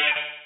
Yeah.